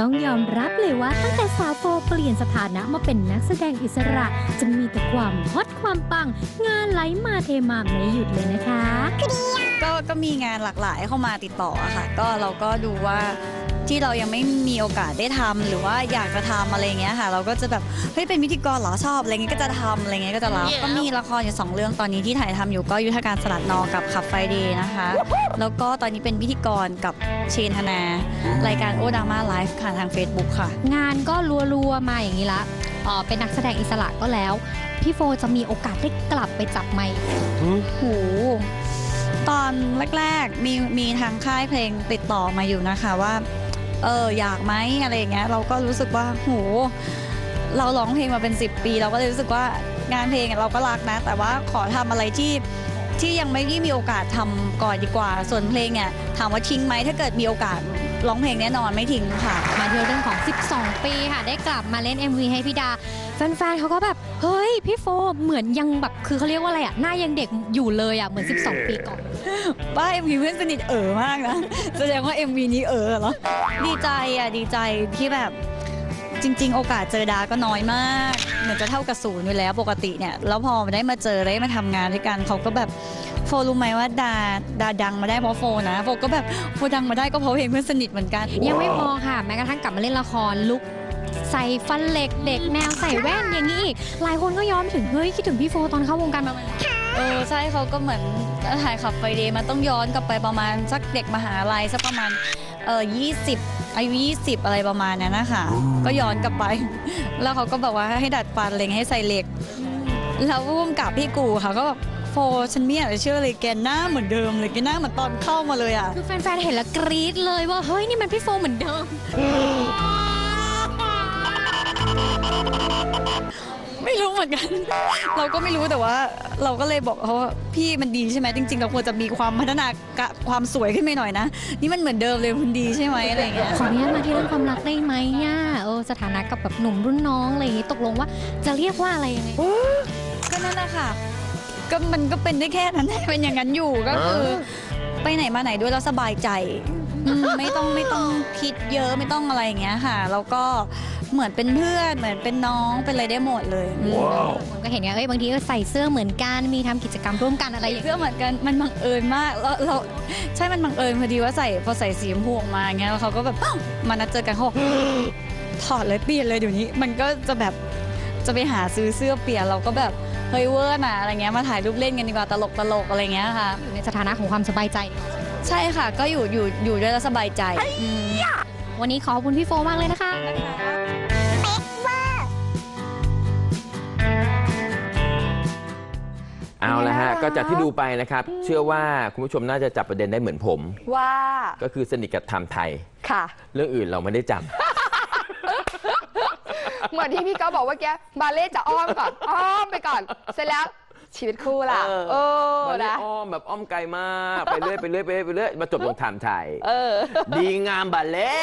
ต้องยอมรับเลยว่าตั้งแต่สาวโฟเปลี่ยนสถานะมาเป็นนักแสดงอิสระ จะมีแต่ความฮอตความปัง งานไหลมาเทมาไม่หยุดเลยนะคะ ก็ก็มีงานหลากหลายเข้ามาติดต่ออะค่ะ ก็เราก็ดูว่า ที่เรายังไม่มีโอกาสได้ทำหรือว่าอยากจะทำอะไรเงี้ยค่ะ เราก็จะแบบเฮ้ยเป็นพิธีกรเหรอชอบอะไรเงี้ยก็จะทำอะไรเงี้ยก็จะรับก็มีละครอยู่สองเรื่องตอนนี้ที่ถ่ายทำอยู่ก็ยุทธการสลัดนอกับขับไฟเดย์นะคะ แล้วก็ตอนนี้เป็นพิธีกรกับเชนธนารายการโอดามาไลฟ์ค่ะทาง Facebook ค่ะ งานก็รัวๆมาอย่างนี้ละเอ่อเป็นนักแสดงอิสระก็แล้ว พี่โฟจะมีโอกาสได้กลับไปจับไมค์โหตอนแรกๆมีมีทางค่ายเพลงติดต่อมาอยู่นะคะว่า เอออยากไหมอะไรอย่างเงี้ยเราก็รู้สึกว่าโหเราร้องเพลงมาเป็น 10 ปี เราก็เลยรู้สึกว่างานเพลงเราก็รักนะ แต่ว่าขอทำอะไรที่ที่ยังไม่ได้มีโอกาสทำก่อนดีกว่า ส่วนเพลงเนี่ยถามว่าทิ้งไหมถ้าเกิดมีโอกาสร้องเพลงแน่นอนไม่ทิ้งค่ะ มาที่เรื่องของ 12 ปีค่ะ ได้กลับมาเล่น MV ให้พี่ดา แฟนๆเขาก็แบบ เฮ้ย พี่โฟเหมือนยังแบบคือเขาเรียกว่าอะไรอะหน้ายังเด็กอยู่เลยอะเหมือน 12 ปีก่อน บ้า MV เพื่อนสนิทเอ๋อมากนะ แสดงว่า MV นี้เอ๋อเหรอ ดีใจอะดีใจที่แบบจริง ๆ โอกาสเจอดาก็น้อยมาก เหมือนจะเท่ากับศูนย์อยู่แล้วปกติเนี่ย แล้วพอได้มาเจอได้มาทำงานด้วยกันเขาก็แบบโฟรู้ไหมว่าดาดาดังมาได้เพราะโฟนะโฟก็แบบโฟดังมาได้ก็เพราะเพลงเพื่อนสนิทเหมือนกัน ยังไม่พอค่ะ แม้กระทั่งกลับมาเล่นละครลุกใส่ฟันเหล็กเด็กแนวใส่แว่นอย่างนี้อีกหลายคนก็ย้อนไปถึงเฮ้ยคิดถึงพี่โฟตอนเข้าวงการมาใหม่เออใช่เขาก็เหมือน ถ่ายขับไฟเดย์มันต้องย้อนกลับไปประมาณสักเด็กมหาลัยสักประมาณเออยี่สิบอายุยี่สิบอะไรประมาณนั้นนะคะ ก็ย้อนกลับไป แล้วเขาก็บอกว่าให้ดัดฟันอะไรเงี้ยให้ใส่เหล็ก แล้วร่วมกับพี่กูค่ะก็แบบโฟฉันไม่อยากจะเชื่อเลยแกหน้าเหมือนเดิมเลยแกหน้าเหมือนตอนเข้ามาเลยอะ คือแฟนๆเห็นแล้วกรี๊ดเลยว่าเฮ้ยนี่มันพี่โฟเหมือนเดิม เหมือนกัน เราก็ไม่รู้แต่ว่า เราก็เลยบอกเขาว่าพี่มันดีใช่ไหมจริง ๆ เราควรจะมีความพัฒนากะความสวยขึ้นไปหน่อยนะ นี่มันเหมือนเดิมเลยคุณดีใช่ไหมอะไรอย่างเงี้ย ขออนุญาตมาที่เรื่องความรักได้ไหมอะเออสถานะกับแบบหนุ่มรุ่นน้องอะไรอย่างงี้ตกลงว่าจะเรียกว่าอะไรยังไงก็นั่นแหละค่ะ ก็มันก็เป็นได้แค่นั้นเป็นอย่างนั้นอยู่ก็คือ ไปไหนมาไหนด้วยแล้วสบายใจ อืมไม่ต้องไม่ต้องคิดเยอะไม่ต้องอะไรอย่างเงี้ยค่ะ แล้วก็เหมือนเป็นเพื่อนเหมือนเป็นน้องเป็นอะไรได้หมดเลยอืมผมก็เห็นไงเอ้ยบางทีก็ใส่เสื้อเหมือนกันมีทำกิจกรรมร่วมกันอะไรอย่างเงี้ยเสื้อเหมือนกันมันบังเอิญมากแล้วเราใช่มันบังเอิญพอดีว่าใส่พอใส่สีชมพูออกมาอย่างเงี้ยแล้วเขาก็แบบมานัดเจอกันเขาบอกถอดเลยเปลี่ยนเลยเดี๋ยวนี้ มันก็จะแบบจะไปหาซื้อเสื้อเปลี่ยนเราก็แบบเฮ้ยเวอร์นะอะไรเงี้ยมาถ่ายรูปเล่นกันดีกว่าตลกตลกๆอะไรเงี้ยค่ะ อยู่ในสถานะของความสบายใจ ใช่ค่ะ ก็อยู่อยู่อยู่ด้วยแล้วสบายใจอืมวันนี้ขอบคุณพี่โฟมากเลยนะคะ เอาละฮะ ก็จากที่ดูไปนะครับ เชื่อว่าคุณผู้ชมน่าจะจับประเด็นได้เหมือนผม ว่าก็คือสนิทกับไทม์ไทย ค่ะ เรื่องอื่นเราไม่ได้จำเหมือนที่พี่ก็บอกว่าแกบาเล่จะอ้อมก่อน อ้อมไปก่อน เสร็จแล้ว ชีวิตคู่ล่ะเออ เออมาเล่นะ อ้อมแบบอ้อมไกลมากไปเรื่อยไปเรื่อยไปเรื่อยไปเรื่อยมาจบลงไทม์ไทยเออ ดีงามบัลเล่